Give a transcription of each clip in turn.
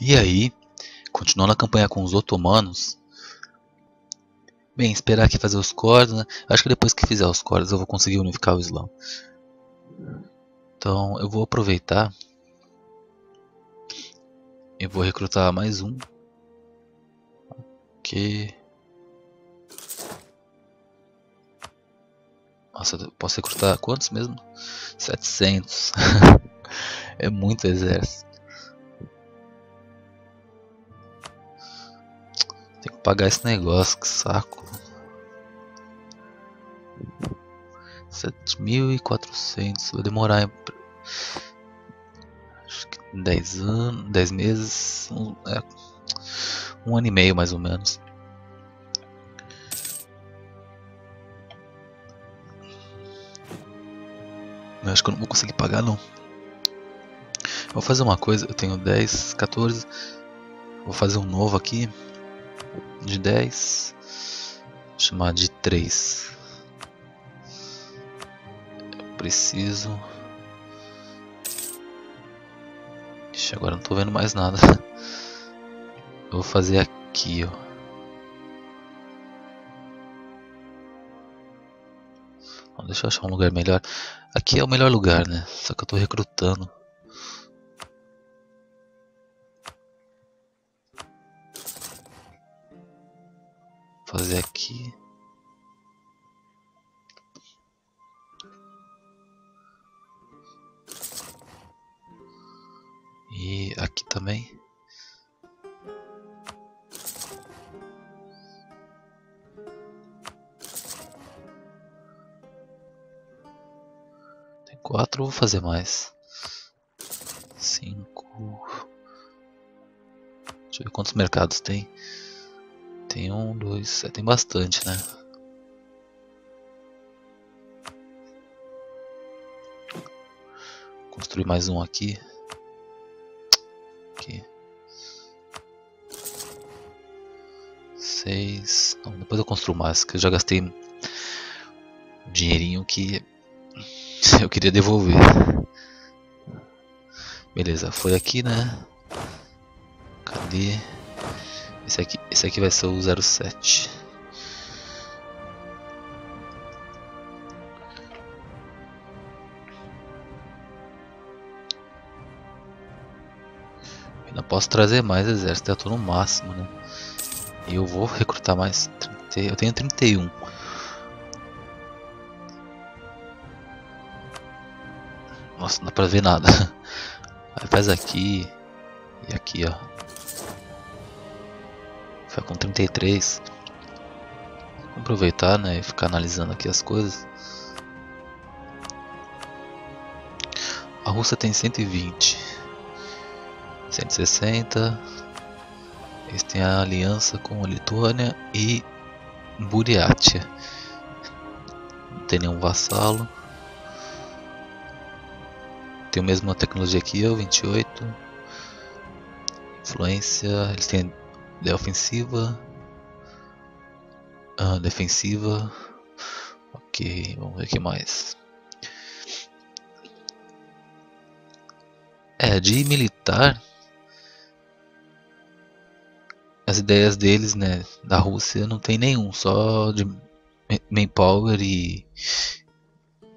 E aí, continuando a campanha com os otomanos. Bem, esperar aqui fazer os cordas, né? Acho que depois que fizer os cordas eu vou conseguir unificar o Islã. Então eu vou aproveitar e vou recrutar mais um. Que Nossa, eu posso recrutar quantos mesmo? 700. é muito exército. Pagar esse negócio, que saco. 7.400. Vai demorar. Acho que 10 anos. 10 meses. Um, é, um ano e meio mais ou menos. Eu acho que eu não vou conseguir pagar não. Vou fazer uma coisa, eu tenho 10, 14. Vou fazer um novo aqui. De 10. Vou chamar de 3. Eu preciso. Ixi, agora não tô vendo mais nada. Eu vou fazer aqui, ó. Deixa eu achar um lugar melhor. Aqui é o melhor lugar, né? Só que eu tô recrutando. Fazer aqui. E aqui também. quatro, vou fazer mais. Cinco. Deixa eu ver quantos mercados tem. Tem um, dois, é, tem bastante, né? Construir mais um aqui. Aqui. Seis. Não, depois eu construo mais, que eu já gastei dinheirinho que eu queria devolver. Beleza, foi aqui, né? Cadê? Esse aqui, esse aqui vai ser o 07. Ainda posso trazer mais exército, eu tô no máximo, né? E eu vou recrutar mais. 30, eu tenho 31. Nossa, não dá pra ver nada. Aí faz aqui e aqui, ó. Com 33. Vamos aproveitar, né, e ficar analisando aqui as coisas. A Rússia tem 120. 160. Eles têm a aliança com a Lituânia e Buriatia. Não tem nenhum vassalo tem a mesma tecnologia que eu, 28. Influência, eles têm de ofensiva, ah, defensiva. Ok, vamos ver o que mais. É, de militar, as ideias deles, né, da Rússia não tem nenhum, só de manpower e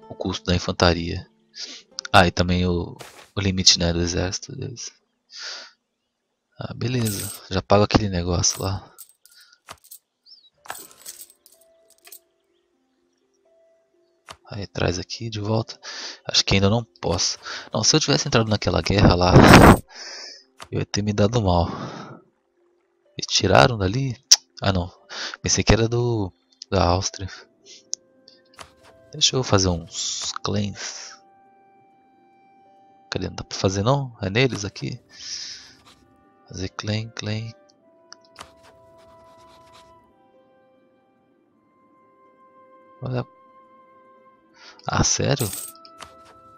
o custo da infantaria. Ah, e também o, o limite né, do exército deles. Ah, beleza. Já pago aquele negócio lá. Aí traz aqui de volta. Acho que ainda não posso. Não, se eu tivesse entrado naquela guerra lá, eu ia ter me dado mal. E tiraram dali? Ah não. Pensei que era do da Áustria. Deixa eu fazer uns claims. Cadê? Não dá pra fazer não? É neles aqui? Fazer claim, claim. Olha. Ah, sério?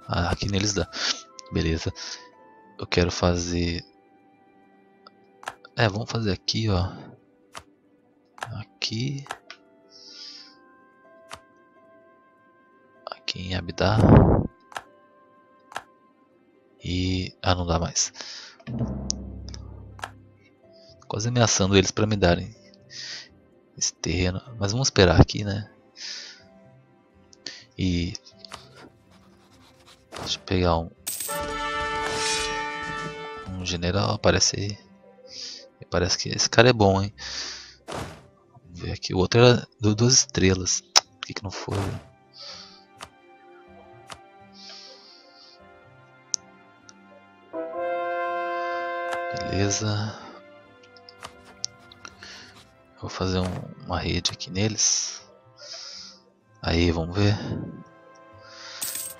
Ah, aqui neles dá. Beleza. Eu quero fazer... É, vamos fazer aqui, ó. Aqui. Aqui em Abdá. E. Ah, não dá mais. Quase ameaçando eles para me darem esse terreno. Mas vamos esperar aqui, né? E deixa eu pegar um um general aparece aí. Parece que esse cara é bom, hein? Vamos ver aqui. O outro era duas estrelas. Por que, que não foi? Beleza. Vou fazer um, uma rede aqui neles. Aí, vamos ver.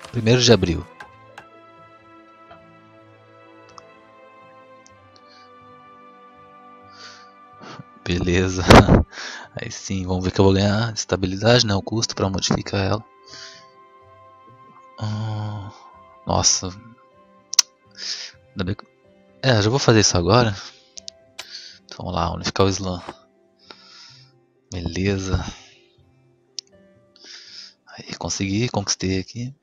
Primeiro de abril. Beleza. Aí sim, vamos ver que eu vou ganhar estabilidade, né? O custo para modificar ela. Hum, nossa. É, já vou fazer isso agora. Então, vamos lá, unificar o slam. Beleza. Aí consegui, conquistei aqui.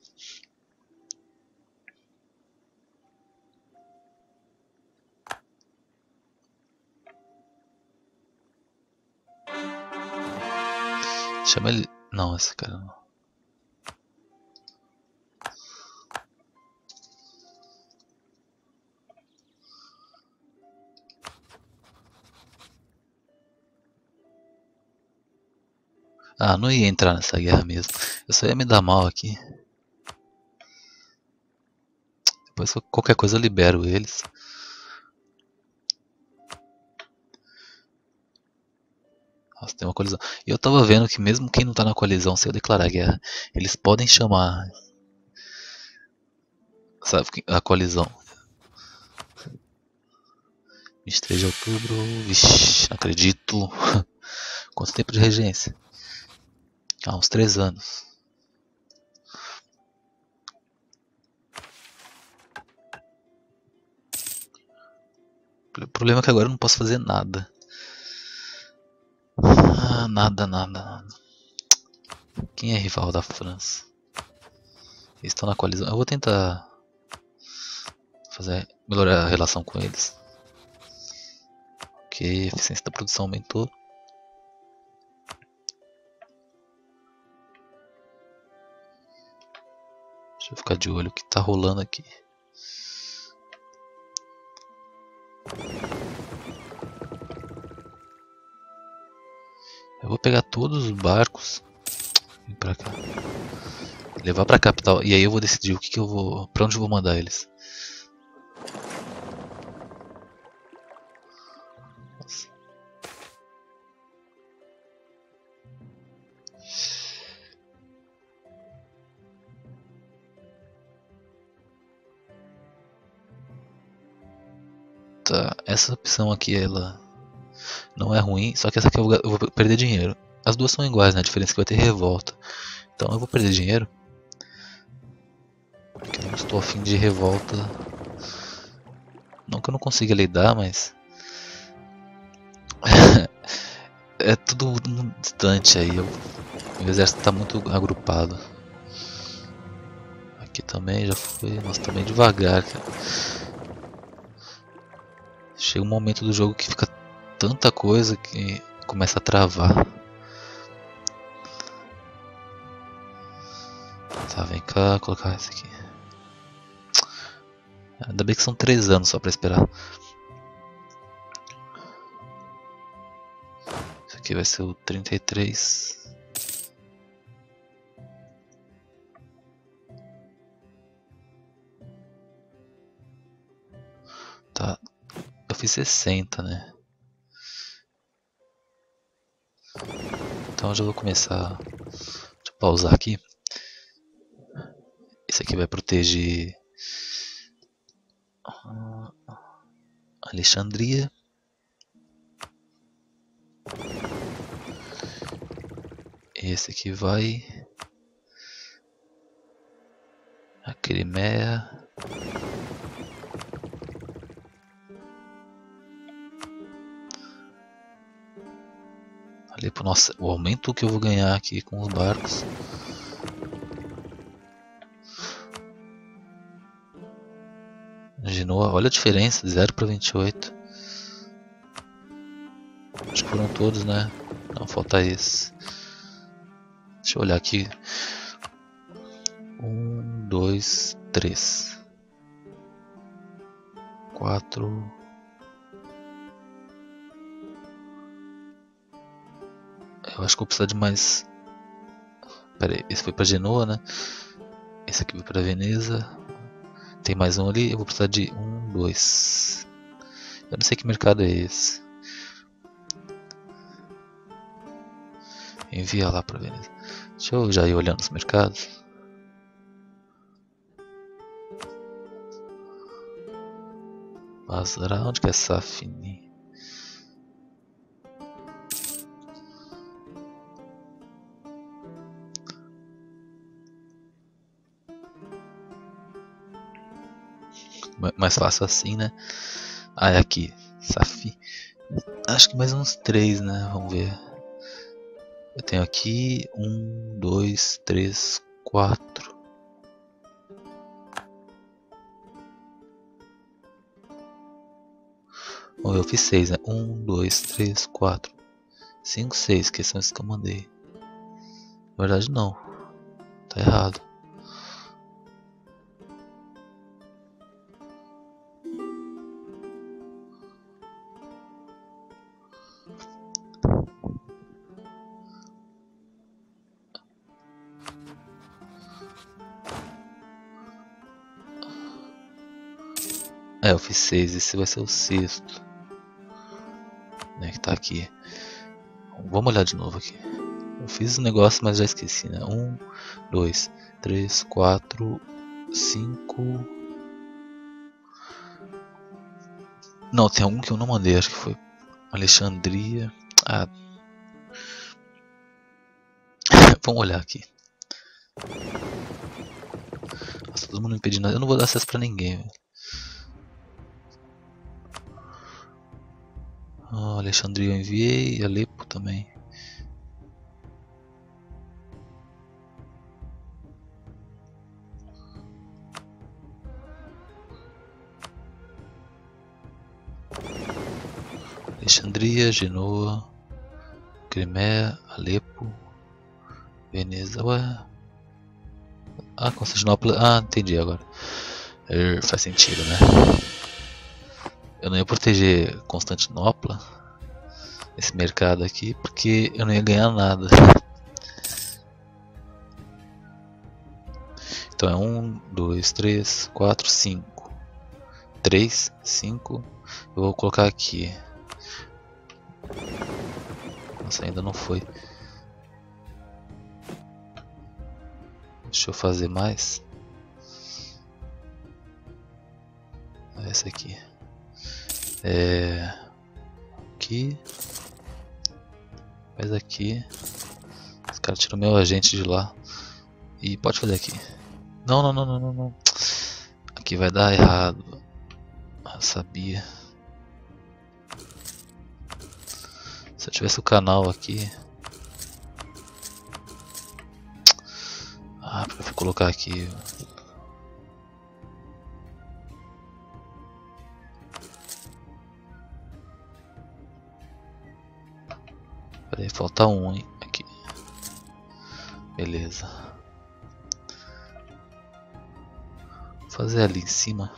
Chama ele. Não, esse cara não. Ah, não ia entrar nessa guerra mesmo. Eu só ia me dar mal aqui. Depois qualquer coisa eu libero eles. Nossa, tem uma colisão. E eu tava vendo que mesmo quem não tá na colisão, se eu declarar guerra, eles podem chamar. Sabe, a colisão. 23 de outubro. Não acredito. Quanto tempo de regência? Ah, uns 3 anos. O problema é que agora eu não posso fazer nada. Ah, nada, nada, nada. Quem é rival da França? Eles estão na coalizão. Eu vou tentar fazer melhorar a relação com eles. Ok, a eficiência da produção aumentou. Deixa eu ficar de olho o que está rolando aqui. vou pegar todos os barcos pra cá. Levar pra capital. E aí eu vou decidir o que, que eu vou. Pra onde eu vou mandar eles. Essa opção aqui ela não é ruim, só que essa aqui eu vou, eu vou perder dinheiro. As duas são iguais, né? A diferença é que vai ter revolta. Então eu vou perder dinheiro. Porque não estou afim de revolta. Não que eu não consiga lidar, mas. é tudo distante aí. Eu... O exército está muito agrupado. Aqui também já foi. Nossa, também devagar, cara. Chega um momento do jogo que fica tanta coisa que começa a travar. Tá, vem cá, colocar esse aqui. Ainda bem que são três anos só pra esperar. Esse aqui vai ser o 33. Fiz 60, né? Então já vou começar. Deixa eu pausar aqui. Esse aqui vai proteger Alexandria. Esse aqui vai a Crimeia. Ali pro nosso, o aumento que eu vou ganhar aqui com os barcos. Genoa, olha a diferença de 0 para 28. foram todos, né? Não, falta esse. Deixa eu olhar aqui. Um, dois, três. Quatro. Eu acho que vou precisar de mais. Pera aí, esse foi pra Genoa, né? Esse aqui foi pra Veneza. Tem mais um ali. Eu vou precisar de um, dois. Eu não sei que mercado é esse. Envia lá pra Veneza. Deixa eu já ir olhando os mercados. Basra, onde que é Safini? Mais fácil assim, né? Ah, é aqui, Safi. Acho que mais uns três, né? Vamos ver. Eu tenho aqui um, dois, três, quatro. Bom, eu fiz seis, né? Um, dois, três, quatro, cinco, seis, que são esses que eu mandei. Na verdade, não. Tá errado. É, eu fiz seis, esse vai ser o sexto. Né, que tá aqui. Vamos olhar de novo aqui. Eu fiz o negócio, mas já esqueci, né? Um, dois, três, quatro, cinco. Não, tem algum que eu não mandei, acho que foi Alexandria. Ah. Vamos olhar aqui. Nossa, todo mundo me pedindo. Eu não vou dar acesso pra ninguém. Alexandria eu enviei, Alepo também. Alexandria, Genoa, Crimeia, Alepo, Veneza, ué. Ah, Constantinopla, ah, entendi agora. Er, faz sentido, né? Eu não ia proteger Constantinopla, esse mercado aqui, porque eu não ia ganhar nada. Então é um, dois, três, quatro, cinco, três, cinco. Eu vou colocar aqui. Nossa, ainda não foi. Deixa eu fazer mais. Essa aqui. É... Aqui. Faz aqui. Os caras tiram meu agente de lá. E pode fazer aqui. Não, não, não, não, não, não. Aqui vai dar errado. Eu sabia. Se eu tivesse o canal aqui. Ah, pra colocar aqui. Falta um hein? aqui. Beleza. Vou fazer ali em cima.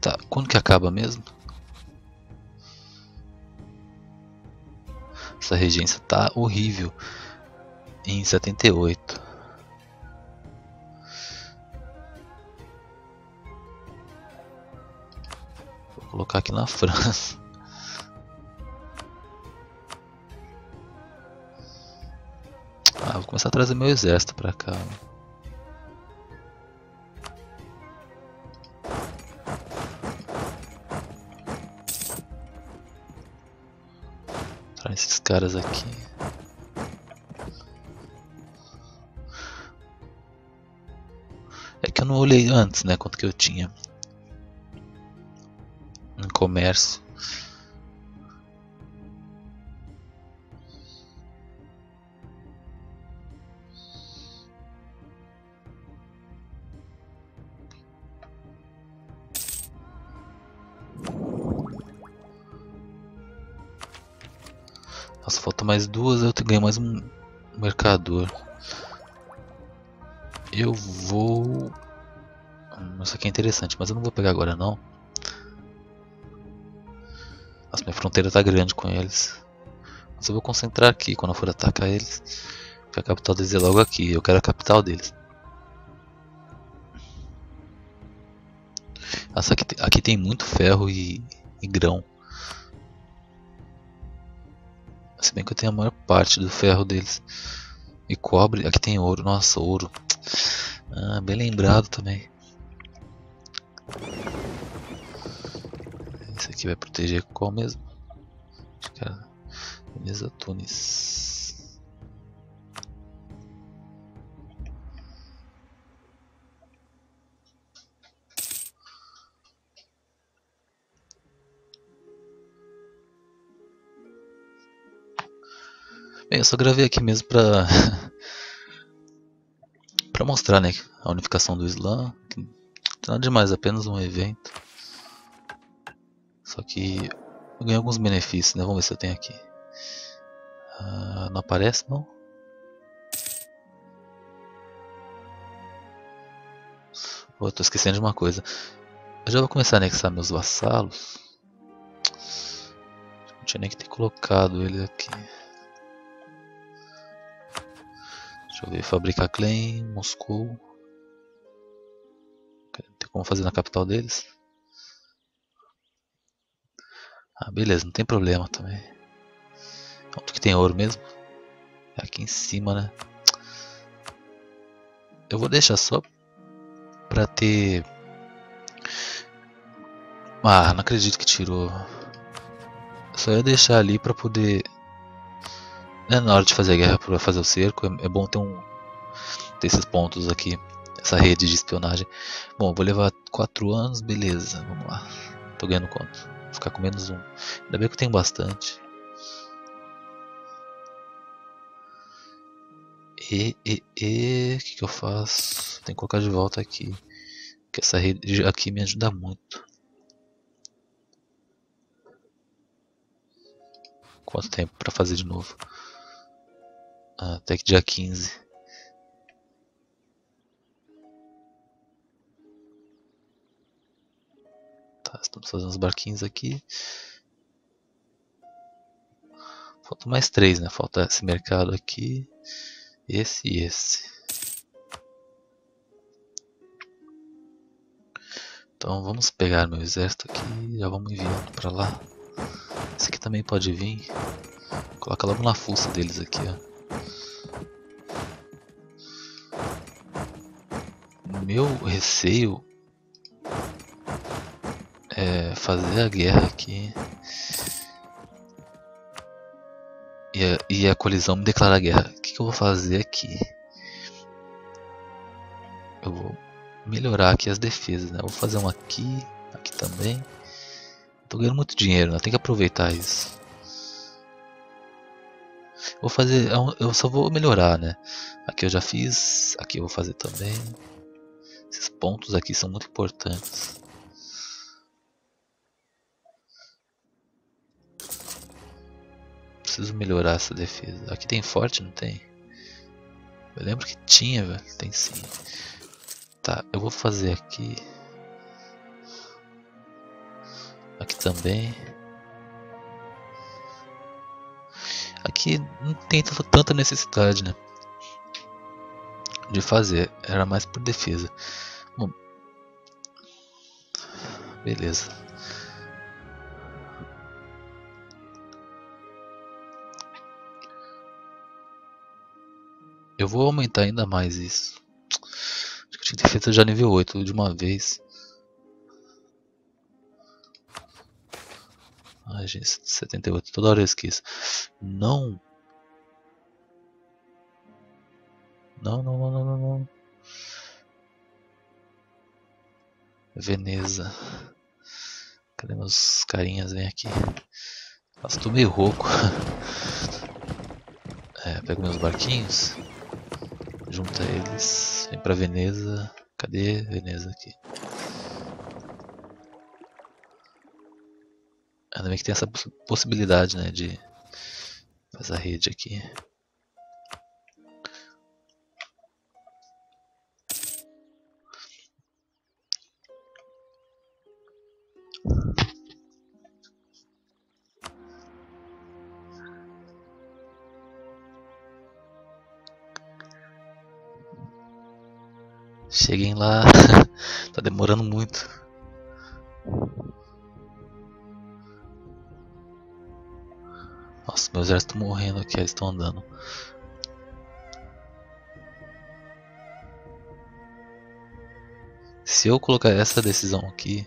Tá, quando que acaba mesmo? Essa regência tá horrível em setenta e oito. Vou colocar aqui na França. Ah, vou começar a trazer meu exército pra cá. Traz esses caras aqui. não olhei antes, né? Quanto que eu tinha em comércio. Nossa, falta mais duas, eu ganho mais um mercador. Eu vou Hum, isso aqui é interessante, mas eu não vou pegar agora não. Nossa, minha fronteira tá grande com eles. Mas eu vou concentrar aqui quando eu for atacar eles. Porque a capital deles é logo aqui. Eu quero a capital deles. Nossa, aqui, aqui tem muito ferro e, e grão. Se bem que eu tenho a maior parte do ferro deles. E cobre. Aqui tem ouro. Nossa, ouro. Ah, bem lembrado também. Esse aqui vai proteger qual mesmo? Acho que era Beleza, Tunis. Bem, eu só gravei aqui mesmo pra para mostrar, né, a unificação do Islã. Nada demais, apenas um evento. Só que eu ganhei alguns benefícios, né? Vamos ver se eu tenho aqui. Uh, não aparece, não? Oh, tô esquecendo de uma coisa. Eu já vou começar a anexar meus vassalos. Não tinha nem que ter colocado ele aqui. Deixa eu ver, fabricar claim, Moscou. Como fazer na capital deles? Ah, beleza, não tem problema também. Onde que tem ouro mesmo? É aqui em cima, né? Eu vou deixar só pra ter... Ah, não acredito que tirou. Só ia deixar ali pra poder né, na hora de fazer a guerra para fazer o cerco, é, é, bom ter um ter esses pontos aqui, essa rede de espionagem. Bom, vou levar 4 anos, beleza, vamos lá. Tô ganhando quanto? Vou ficar com menos um. Ainda bem que eu tenho bastante. E, e, e, o que, que eu faço? Tenho que colocar de volta aqui. Que essa rede aqui me ajuda muito. Quanto tempo para fazer de novo? até que dia 15. Estamos fazendo os barquinhos aqui. Falta mais três, né? Falta esse mercado aqui, esse e esse. Então vamos pegar meu exército aqui já vamos enviando para lá. Esse aqui também pode vir. Coloca logo na fuça deles aqui, ó. meu receio é fazer a guerra aqui e a, e a colisão me declarar guerra. O que, que eu vou fazer aqui? Eu vou melhorar aqui as defesas, né? vou fazer um aqui, aqui também. Tô ganhando muito dinheiro, né? Tem que aproveitar isso. Vou fazer, eu só vou melhorar, né? Aqui eu já fiz, aqui eu vou fazer também. Esses pontos aqui são muito importantes. Preciso melhorar essa defesa. Aqui tem forte, não tem? Eu lembro que tinha, velho. Tem sim. Tá, eu vou fazer aqui. Aqui também. Aqui não tem tanta necessidade, né? de fazer, era mais por defesa. Bom, beleza. Eu vou aumentar ainda mais isso. Acho que eu tinha que ter feito já nível 8 de uma vez. Ai, gente, 78, toda hora eu esqueço. Não Não, não, não, não, não, não. Veneza. Cadê meus carinhas? Vem aqui. Nossa, tô meio rouco. É, pego meus barquinhos. Junta eles. Vem pra Veneza. Cadê Veneza aqui? Ainda bem que tem essa possibilidade, né, de Faz a rede aqui. Cheguem lá, tá demorando muito. Nossa, meu exército morrendo aqui, eles estão andando. Se eu colocar essa decisão aqui,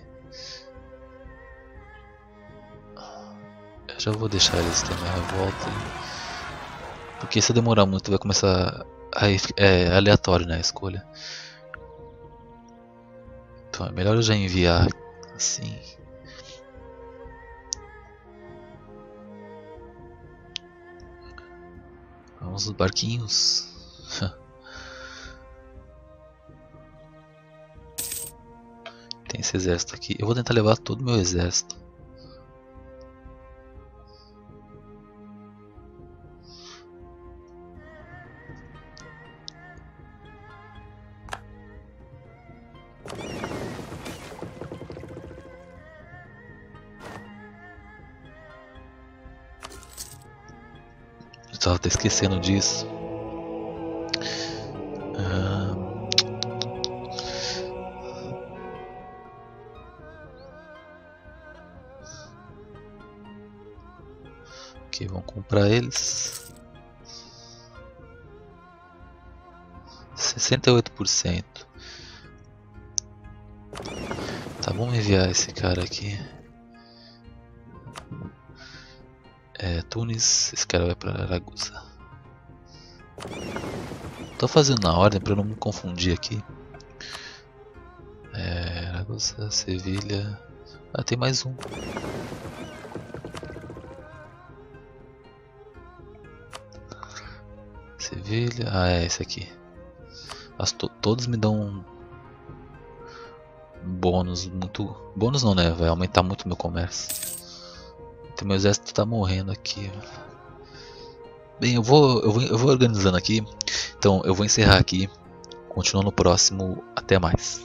eu já vou deixar eles terem a revolta. Porque se demorar muito vai começar a, é aleatório né, a escolha. Então é melhor eu já enviar assim. Vamos os barquinhos. Tem esse exército aqui. Eu vou tentar levar todo o meu exército. Até esquecendo disso. Ah... Ok, vamos comprar eles. Sessenta e oito por cento. Tá, vamos enviar esse cara aqui. É, Tunis, esse cara vai para Aragusa. Tô fazendo na ordem para não me confundir aqui. É, Aragusa, Sevilha. Ah, tem mais um. Sevilha. Ah, é esse aqui. As to todos me dão bônus muito. Bônus não, né? Vai aumentar muito meu comércio. Meu exército tá morrendo aqui. Bem, eu vou, eu vou, eu vou organizando aqui. Então eu vou encerrar aqui. Continuando no próximo. Até mais.